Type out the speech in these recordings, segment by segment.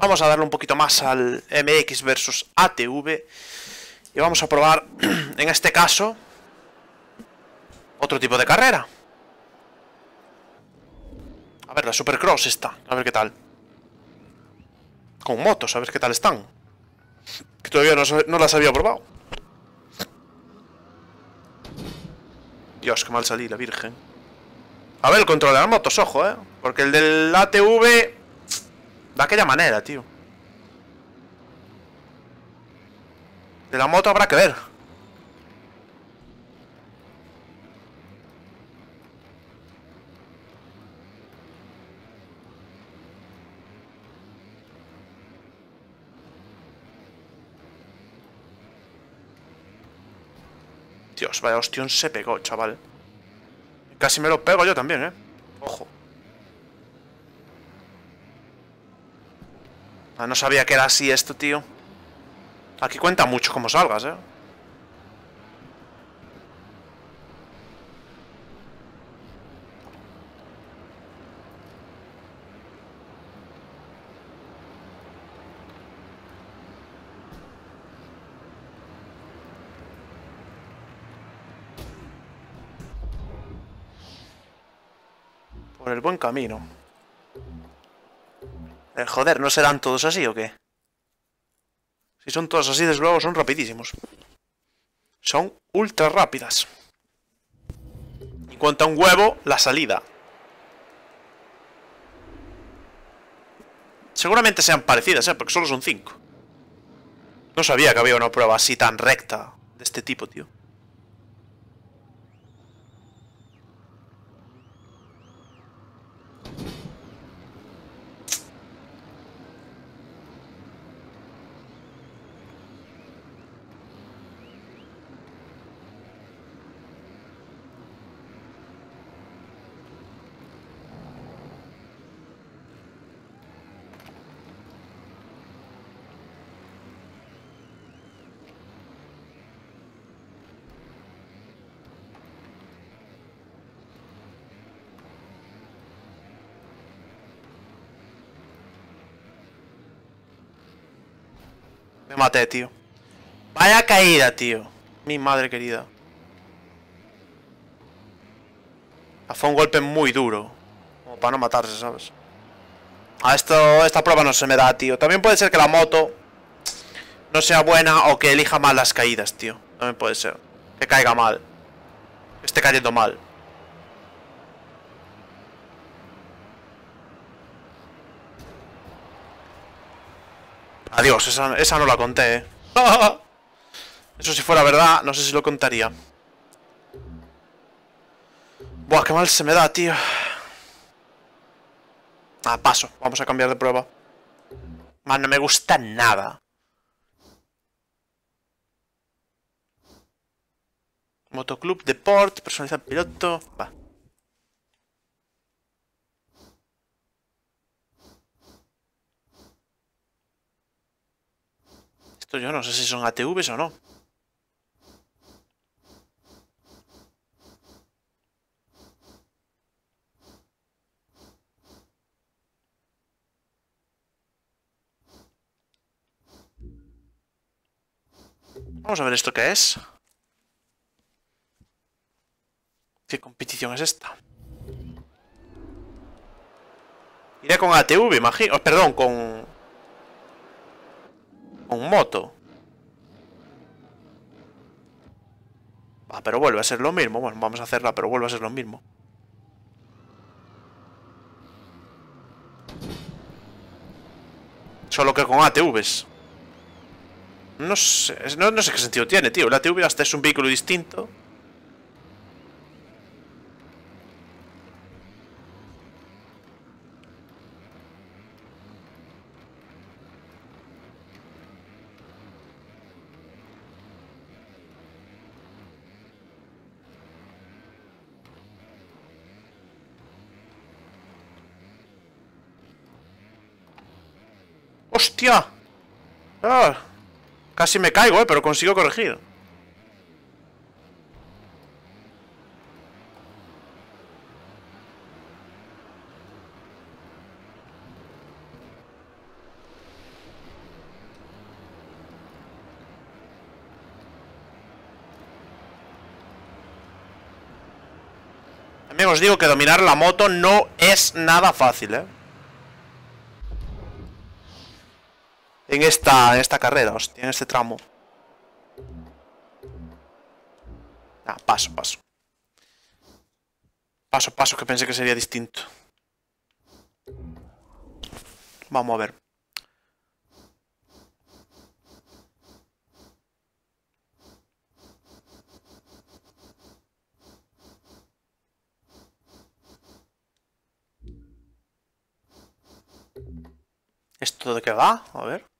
Vamos a darle un poquito más al MX versus ATV. Y vamos a probar, en este caso, otro tipo de carrera. A ver, la Supercross está. A ver qué tal. Con motos, a ver qué tal están. Que todavía no, no las había probado. Dios, qué mal salí, la virgen. A ver el control de las motos, ojo, eh. Porque el del ATV... De aquella manera, tío. De la moto habrá que ver. Dios, vaya hostión se pegó, chaval. Casi me lo pego yo también, ¿eh? Ojo. Ah, no sabía que era así esto, tío. Aquí cuenta mucho cómo salgas, ¿eh? Por el buen camino. El joder, ¿no serán todos así o qué? Si son todas así, desde luego son rapidísimos. Son ultra rápidas. Y cuenta un huevo, la salida. Seguramente sean parecidas, ¿eh? Porque solo son cinco. No sabía que había una prueba así tan recta de este tipo, tío. Me maté, tío. Vaya caída, tío. Mi madre querida. Fue un golpe muy duro. Como para no matarse, ¿sabes? A esto, esta prueba no se me da, tío. También puede ser que la moto no sea buena o que elija mal las caídas, tío. También puede ser. Que caiga mal. Que esté cayendo mal. Adiós, esa, esa no la conté, ¿eh? Eso si fuera verdad, no sé si lo contaría. Buah, qué mal se me da, tío. Ah, paso. Vamos a cambiar de prueba. Man, no me gusta nada. Motoclub, Deport, personalizar piloto. Va. Esto yo no sé si son ATVs o no. Vamos a ver esto qué es. ¿Qué competición es esta? Iré con ATV, imagino. Oh, perdón, con... Con moto. Ah, pero vuelve a ser lo mismo. Bueno, vamos a hacerla, pero vuelve a ser lo mismo. Solo que con ATVs. No sé, no, no sé qué sentido tiene, tío. El ATV hasta es un vehículo distinto. Ah, casi me caigo, eh, pero consigo corregir. Os digo que dominar la moto no es nada fácil, ¿eh? En esta, en esta carrera, en este tramo. Ah, paso, paso. Paso, paso, que pensé que sería distinto. Vamos a ver. ¿Esto de qué va? A ver.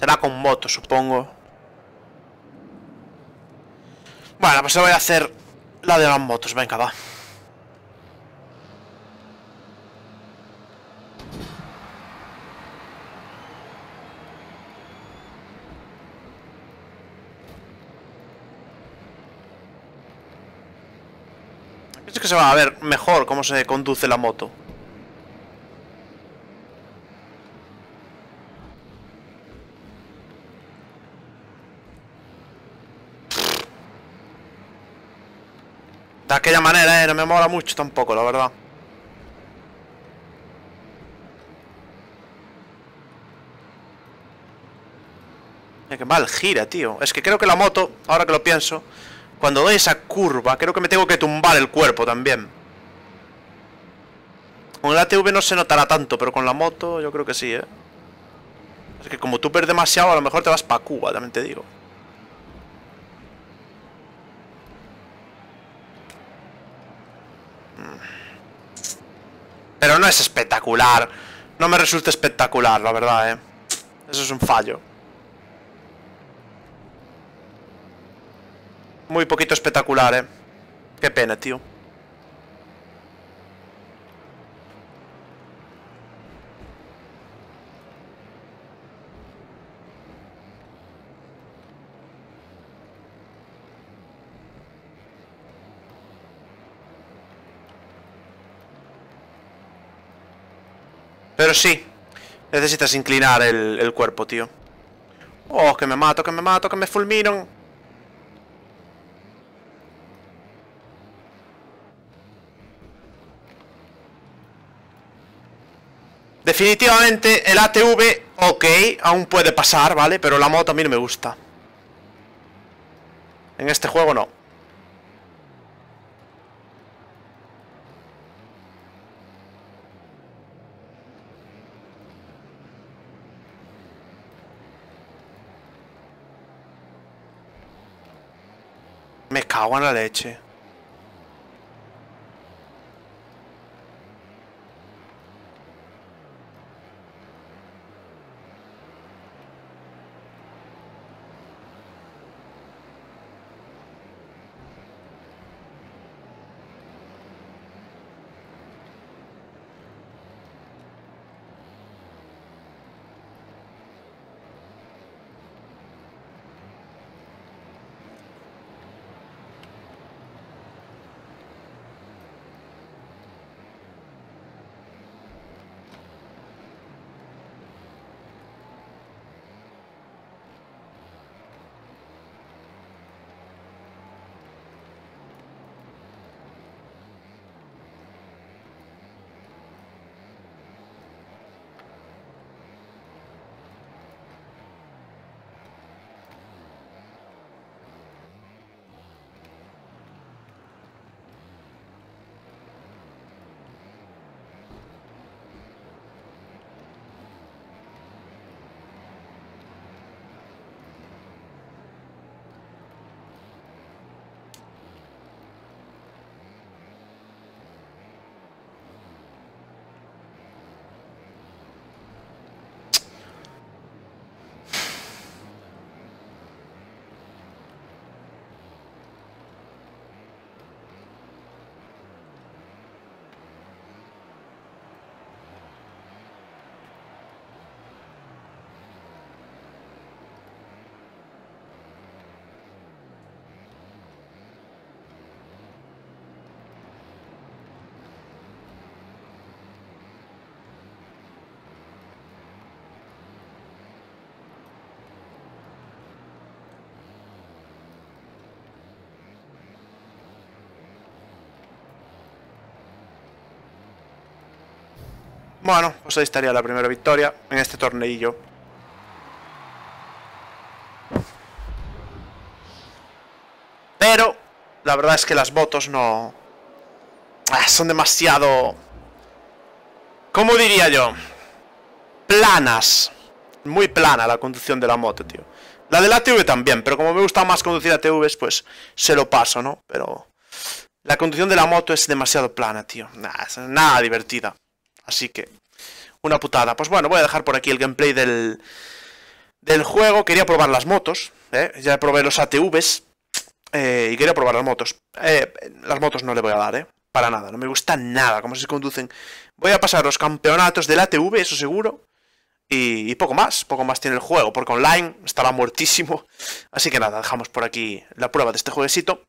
Será con moto, supongo. Bueno, pues voy a hacer la de las motos. Venga, va. Es que se va a ver mejor cómo se conduce la moto. De aquella manera, eh, no me mola mucho tampoco, la verdad. Mira que mal gira, tío. Es que creo que la moto, ahora que lo pienso, cuando doy esa curva, creo que me tengo que tumbar el cuerpo también. Con el ATV no se notará tanto, pero con la moto yo creo que sí, ¿eh? Es que como tú ves demasiado, a lo mejor te vas para Cuba, también te digo. Pero no es espectacular. No me resulta espectacular, la verdad, ¿eh? Eso es un fallo. Muy poquito espectacular, ¿eh? Qué pena, tío. Pero sí, necesitas inclinar el, el cuerpo, tío. Oh, que me mato, que me mato, que me fulminan. Definitivamente el ATV, ok, aún puede pasar, ¿vale? Pero la moto a mí no me gusta. En este juego no. Me cago en la leche. Bueno, pues ahí estaría la primera victoria en este torneillo. Pero la verdad es que las motos no... Ah, son demasiado... ¿Cómo diría yo? Planas. Muy plana la conducción de la moto, tío. La de la ATV también, pero como me gusta más conducir ATVs, pues se lo paso, ¿no? Pero la conducción de la moto es demasiado plana, tío. Nada, nada divertida. Así que, una putada. Pues bueno, voy a dejar por aquí el gameplay del, del juego. Quería probar las motos, ¿eh? Ya probé los ATVs eh, y quería probar las motos. Eh, las motos no le voy a dar, ¿eh? Para nada, no me gusta nada cómo se conducen. Voy a pasar los campeonatos del ATV, eso seguro. Y, poco más, poco más tiene el juego, porque online estará muertísimo. Así que nada, dejamos por aquí la prueba de este jueguecito.